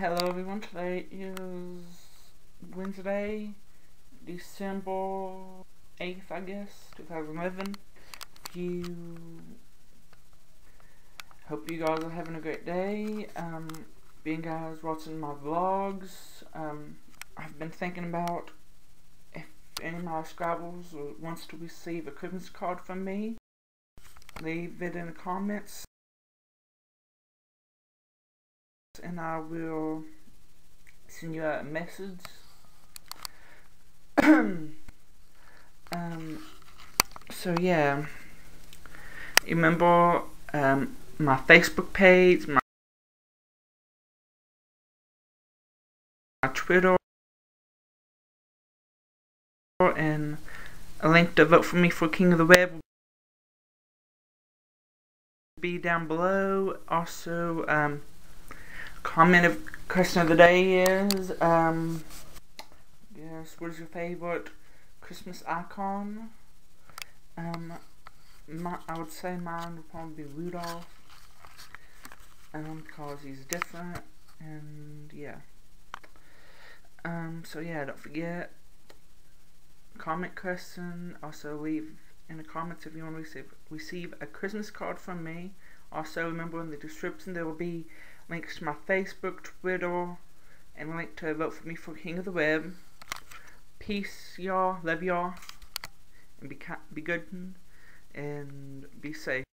Hello everyone, today is Wednesday, December 8th, I guess, 2011. You hope you guys are having a great day. Um, being guys watching my vlogs, um, I've been thinking about if any of my subscribers wants to receive a Christmas card from me, leave it in the comments and I will send you a message. um, so yeah, remember um, my Facebook page, my, my Twitter, and a link to vote for me for King of the Web will be down below. Also, um, comment of question of the day is um yes what is your favorite Christmas icon? Um my, I would say mine would probably be Rudolph um because he's different and yeah. Um so yeah don't forget comment question. Also leave in the comments if you want to receive receive a Christmas card from me also remember in the description there will be links to my Facebook, Twitter, and a link to vote for me for King of the Web. Peace, y'all. Love y'all. And be, be good and be safe.